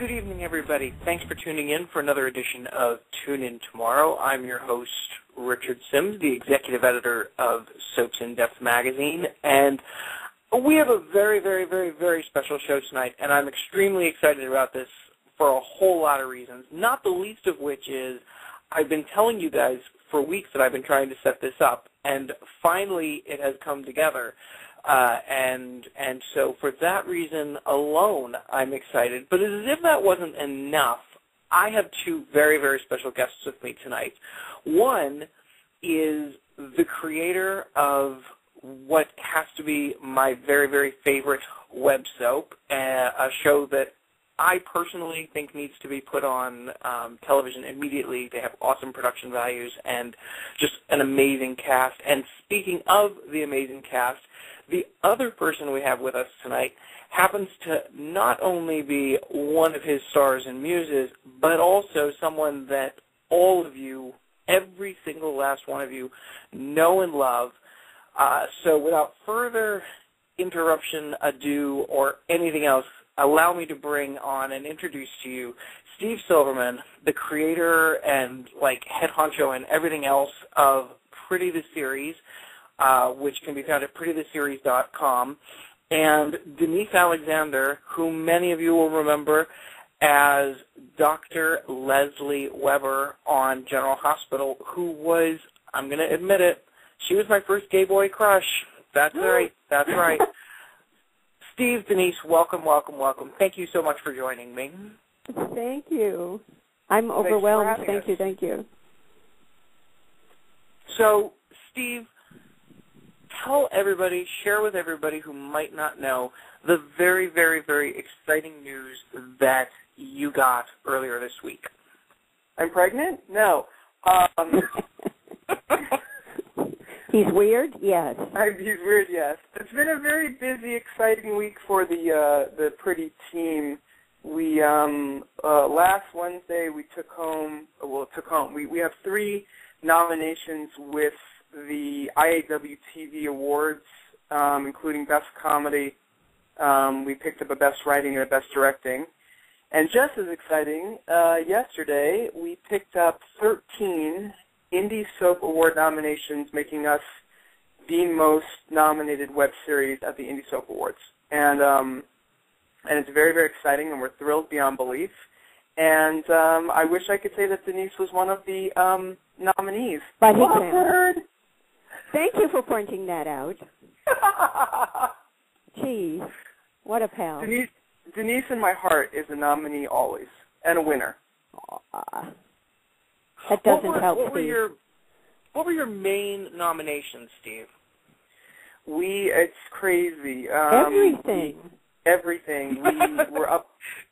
Good evening, everybody. Thanks for tuning in for another edition of Tune In Tomorrow. I'm your host, Richard Sims, the executive editor of Soaps in Depth magazine, and we have a very, very, very, very special show tonight, and I'm extremely excited about this for a whole lot of reasons, not the least of which is I've been telling you guys for weeks that I've been trying to set this up, and finally it has come together. Uh, and and so for that reason alone, I'm excited. But as if that wasn't enough, I have two very very special guests with me tonight. One is the creator of what has to be my very very favorite web soap, uh, a show that I personally think needs to be put on um, television immediately. They have awesome production values and just an amazing cast. And speaking of the amazing cast, the other person we have with us tonight happens to not only be one of his stars and muses, but also someone that all of you, every single last one of you, know and love. Uh, so without further interruption, ado, or anything else, allow me to bring on and introduce to you Steve Silverman, the creator and like head honcho and everything else of Pretty the Series, uh, which can be found at prettytheseries.com, and Denise Alexander, who many of you will remember as Dr. Lesley Webber on General Hospital, who was, I'm going to admit it, she was my first gay boy crush. That's right. That's right. Steve, Denise, welcome, welcome, welcome. Thank you so much for joining me. Thank you. I'm overwhelmed. Thank us. you, thank you. So, Steve, tell everybody, share with everybody who might not know the very, very, very exciting news that you got earlier this week. I'm pregnant? No. Um, He's weird? Yes. I'm, he's weird, yes. It's been a very busy, exciting week for the uh, the pretty team. We um, uh, last Wednesday we took home well took home we we have three nominations with the IAW TV Awards, um, including Best Comedy. Um, we picked up a Best Writing and a Best Directing. And just as exciting, uh, yesterday we picked up 13 Indie Soap Award nominations, making us the most nominated web series at the Indie Soap Awards. And um, and it's very very exciting, and we're thrilled beyond belief. And um, I wish I could say that Denise was one of the um, nominees. But he Awkward. Thank you for pointing that out. Gee, what a pal. Denise, Denise in my heart is a nominee always and a winner. Aw. That doesn't what were, help what were Steve. your what were your main nominations, Steve? We it's crazy. Um, Everything. Everything. We we're up.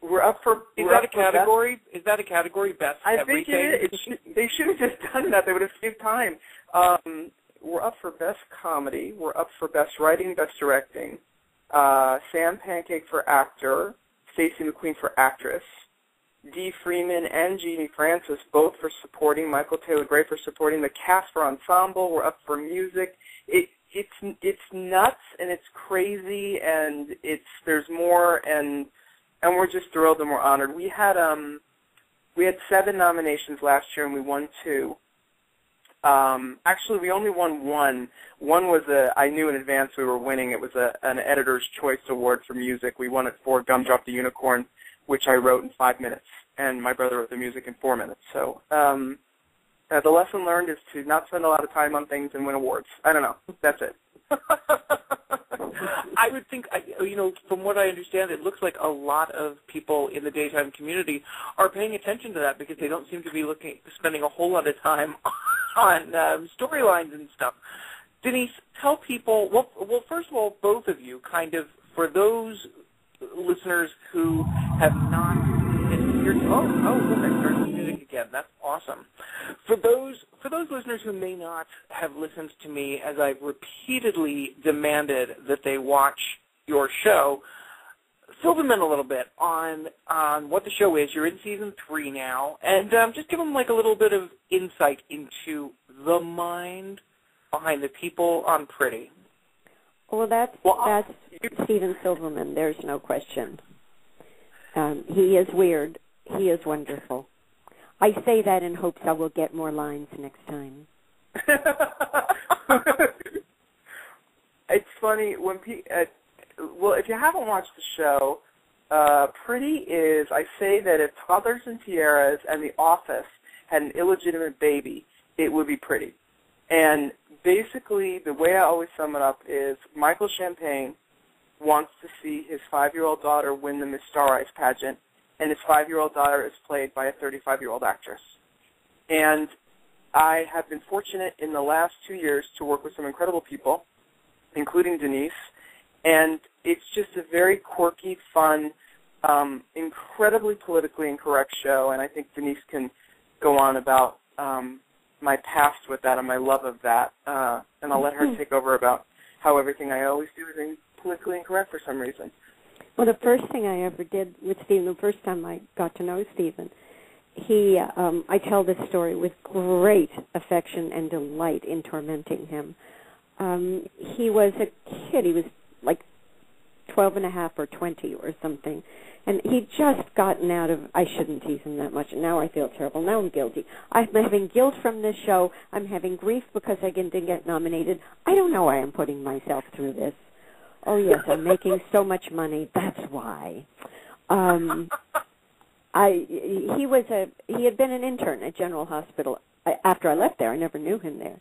We're up for. Is that a up for best- category? Is that a category best I everything? think it, it should, they should have just done that. They would have saved time. Um, we're up for best comedy. We're up for best writing, best directing. Uh, Sam Pancake for actor. Stacey McQueen for actress. Dee Freeman and Jeannie Francis both for supporting. Michael Taylor Gray for supporting. The cast for ensemble. We're up for music. It it's it's nuts and it's crazy and it's there's more and and we're just thrilled and we're honored. We had um we had seven nominations last year and we won two. Um, actually, we only won one. One was a I knew in advance we were winning. It was a an Editor's Choice Award for music. We won it for Gumdrop the Unicorn, which I wrote in five minutes, and my brother wrote the music in four minutes. So um, uh, the lesson learned is to not spend a lot of time on things and win awards. I don't know. That's it. I would think, you know, from what I understand, it looks like a lot of people in the daytime community are paying attention to that because they don't seem to be looking, spending a whole lot of time on um, storylines and stuff. Denise, tell people. Well, well, first of all, both of you, kind of, for those listeners who have not. You're, oh, oh, look, I started the music again. That's awesome. For those for those listeners who may not have listened to me as I've repeatedly demanded that they watch your show, fill them in a little bit on on what the show is. You're in season three now, and um, just give them like a little bit of insight into the mind behind the people on Pretty. Well, that's Well, that's Steven Silverman. There's no question. Um, he is weird. He is wonderful. I say that in hopes I will get more lines next time. it's funny when pe- uh, well, if you haven't watched the show, uh, Pretty is I say that if Toddlers and Tiaras and The Office had an illegitimate baby, it would be Pretty. And basically, the way I always sum it up is Michael Champagne wants to see his five-year-old daughter win the Miss Star Ice pageant, and his five-year-old daughter is played by a 35-year-old actress. And I have been fortunate in the last two years to work with some incredible people, including Denise, and it's just a very quirky, fun, um, incredibly politically incorrect show, and I think Denise can go on about um, my past with that and my love of that, uh, and I'll let her take over about how everything I always do is politically incorrect for some reason. Well, the first thing I ever did with Stephen, the first time I got to know Stephen, he, um, I tell this story with great affection and delight in tormenting him. Um, he was a kid. He was like twelve and a half or 20 or something. And he'd just gotten out of, I shouldn't tease him that much. And now I feel terrible. Now I'm guilty. I'm having guilt from this show. I'm having grief because I didn't get nominated. I don't know why I'm putting myself through this. Oh yes, I'm making so much money. That's why. Um, I he was a he had been an intern at General Hospital. I, after I left there, I never knew him there.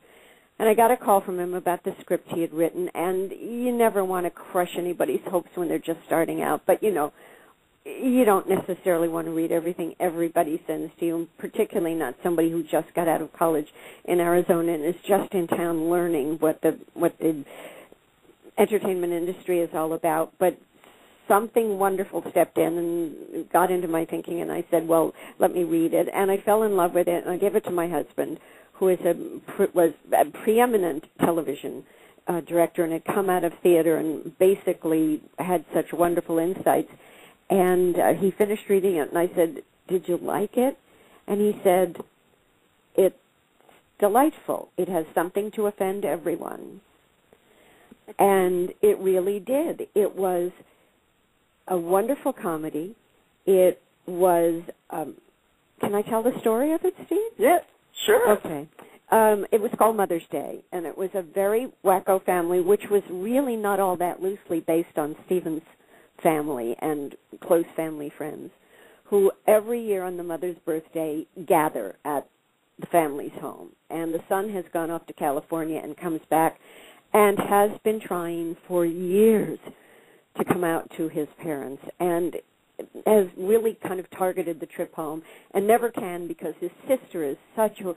And I got a call from him about the script he had written, and you never want to crush anybody's hopes when they're just starting out, but you know, you don't necessarily want to read everything everybody sends to you, particularly not somebody who just got out of college in Arizona and is just in town learning what the what the entertainment industry is all about. But something wonderful stepped in and got into my thinking, and I said, "Well, let me read it." And I fell in love with it, and I gave it to my husband, who is a was a preeminent television uh, director and had come out of theater and basically had such wonderful insights. And uh, he finished reading it, and I said, "Did you like it?" And he said, "It's delightful. It has something to offend everyone." And it really did. It was a wonderful comedy. It was. Um, can I tell the story of it, Steve? Yes, sure. Okay. Um, it was called Mother's Day, and it was a very wacko family, which was really not all that loosely based on Stephen's family and close family friends, who every year on the mother's birthday gather at the family's home. And the son has gone off to California and comes back and has been trying for years to come out to his parents and has really kind of targeted the trip home and never can because his sister is such a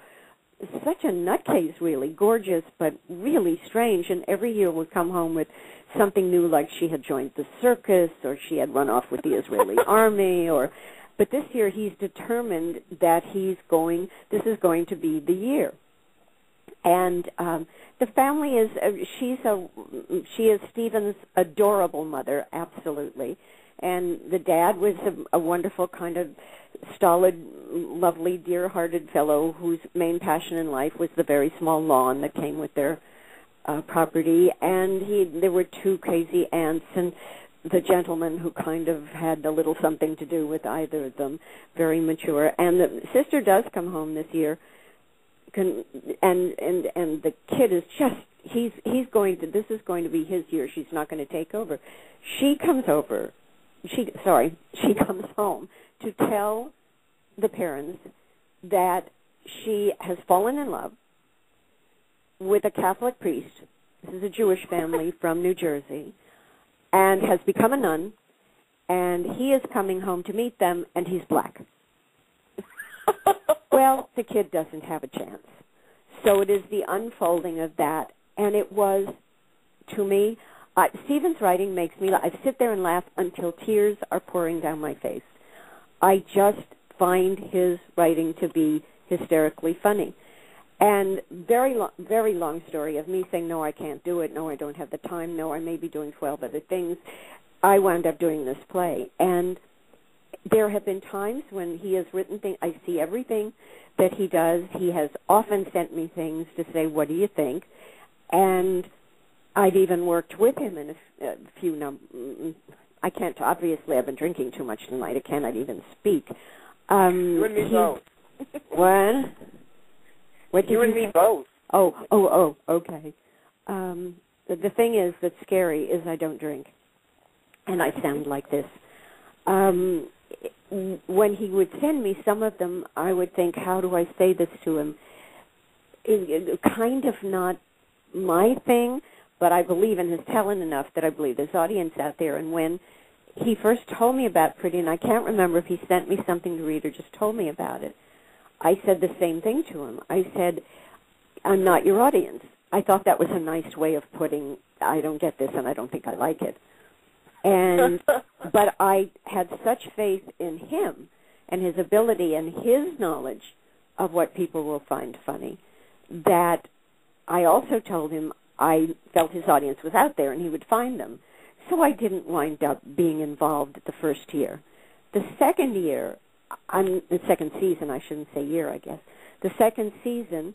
such a nutcase really. Gorgeous but really strange. And every year would come home with something new like she had joined the circus or she had run off with the Israeli army or but this year he's determined that he's going this is going to be the year. And um the family is uh, she's a she is Stephen's adorable mother, absolutely, and the dad was a, a wonderful kind of stolid, lovely, dear-hearted fellow whose main passion in life was the very small lawn that came with their uh, property, and he there were two crazy aunts and the gentleman who kind of had a little something to do with either of them, very mature. And the sister does come home this year can and and and the kid is just he's he's going to this is going to be his year. She's not going to take over. She comes over she sorry she comes home to tell the parents that she has fallen in love with a catholic priest this is a jewish family from new jersey and has become a nun and he is coming home to meet them and he's black well, the kid doesn't have a chance. So it is the unfolding of that, and it was, to me, uh, Stephen's writing makes me. I sit there and laugh until tears are pouring down my face. I just find his writing to be hysterically funny. And very long, very long story of me saying, no, I can't do it. No, I don't have the time. No, I may be doing 12 other things. I wound up doing this play. And there have been times when he has written things. I see everything that he does. He has often sent me things to say, "What do you think?" And I've even worked with him in a, a few num- I can't. Obviously, I've been drinking too much tonight. I cannot even speak. Um, you and me both. What? What You and say? me both. Oh, oh, oh, okay. Um, the, the thing is that's scary is I don't drink, and I sound like this. Um, when he would send me some of them, I would think, how do I say this to him? It, it, kind of not my thing, but I believe in his talent enough that I believe there's audience out there. And when he first told me about Pretty, and I can't remember if he sent me something to read or just told me about it, I said the same thing to him. I said, I'm not your audience. I thought that was a nice way of putting, I don't get this and I don't think I like it. And, but I had such faith in him and his ability and his knowledge of what people will find funny that I also told him I felt his audience was out there and he would find them. So I didn't wind up being involved the first year. The second year, I'm the second season, I shouldn't say year, I guess. The second season,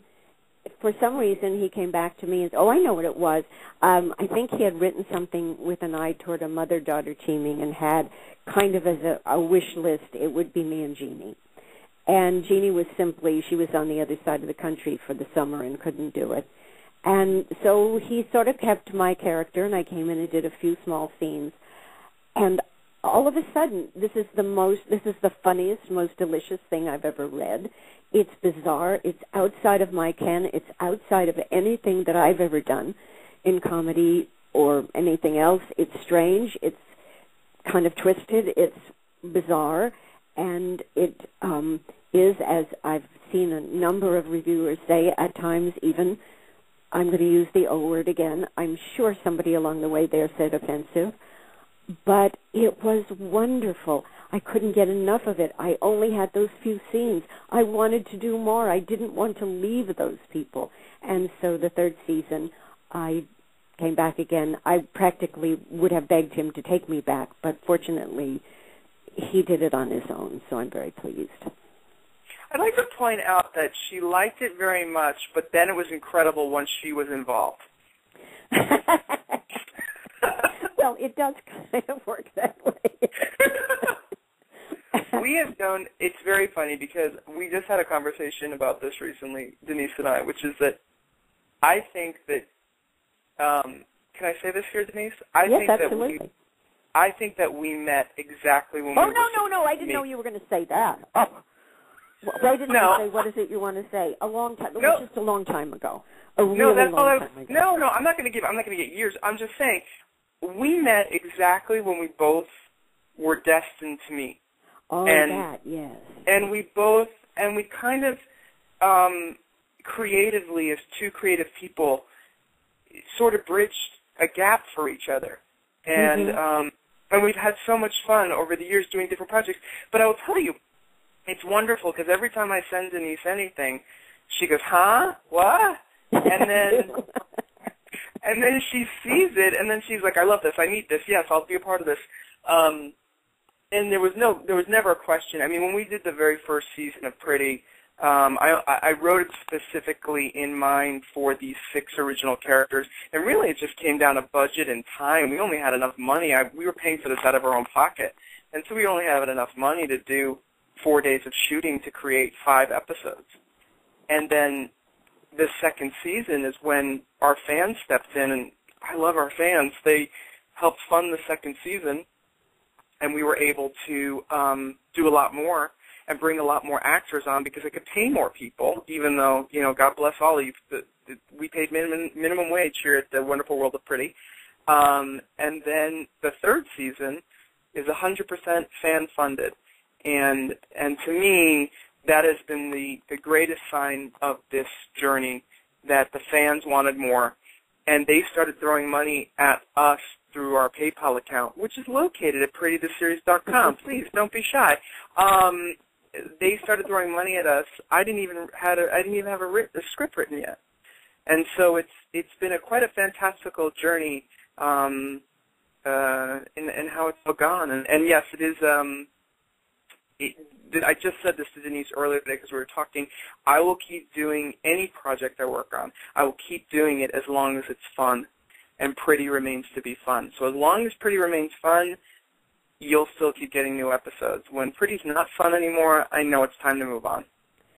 for some reason, he came back to me and said, oh, I know what it was. Um, I think he had written something with an eye toward a mother-daughter teaming and had kind of as a, a wish list, it would be me and Jeannie. And Jeannie was simply, she was on the other side of the country for the summer and couldn't do it. And so he sort of kept my character, and I came in and did a few small scenes. And all of a sudden, this is the most, this is the funniest, most delicious thing I've ever read. It's bizarre. It's outside of my ken. It's outside of anything that I've ever done in comedy or anything else. It's strange. It's kind of twisted. It's bizarre, and it um, is, as I've seen a number of reviewers say, at times even. I'm going to use the O word again. I'm sure somebody along the way there said offensive, but it was wonderful. I couldn't get enough of it. I only had those few scenes. I wanted to do more. I didn't want to leave those people. And so the third season, I came back again. I practically would have begged him to take me back, but fortunately, he did it on his own, so I'm very pleased. I'd like to point out that she liked it very much, but then it was incredible once she was involved. well, it does kind of work that way. we have known it's very funny because we just had a conversation about this recently, Denise and I, which is that I think that um can I say this here, Denise? I yes, think absolutely. that we I think that we met exactly when oh we no, were no, no! I didn't me. know you were going to say that. Oh, why didn't No. you say what is it you want to say? A long time. It No. was just a long time ago. A really No, that's long time ago. No, no, I'm not going to give I'm not going to get years. I'm just saying we met exactly when we both were destined to meet. Oh, and- that yes. and we both and we kind of um creatively as two creative people sort of bridged a gap for each other and Mhm. um and we've had so much fun over the years doing different projects but i will tell you it's wonderful because every time i send denise anything she goes huh? What? And then and then she sees it and then she's like i love this. I need this. Yes i'll be a part of this. Um and there was no there was never a question. I mean when we did the very first season of pretty um i i I wrote it specifically in mind for these six original characters. And really it just came down to budget and time. We only had enough money. I, we were paying for this out of our own pocket. And so we only had enough money to do four days of shooting to create five episodes and then the second season is when our fans stepped in, and I love our fans. They helped fund the second season, and we were able to um, do a lot more and bring a lot more actors on because I could pay more people. Even though you know, God bless all of you, the, the, we paid minimum minimum wage here at the Wonderful World of Pretty. Um, and then the third season is 100% fan funded, and and to me, that has been the, the greatest sign of this journey that the fans wanted more and they started throwing money at us through our PayPal account, which is located at prettytheseries.com. Please don't be shy. Um, they started throwing money at us. I didn't even had a, I didn't even have a, writ, a script written yet, and so it's it's been a quite a fantastical journey um, uh, in, in how it's all gone. And, and yes, it is. Um, it, I just said this to Denise earlier today because we were talking. I will keep doing any project I work on. I will keep doing it as long as it's fun, and Pretty remains to be fun. So as long as Pretty remains fun, you'll still keep getting new episodes. When Pretty's not fun anymore, I know it's time to move on.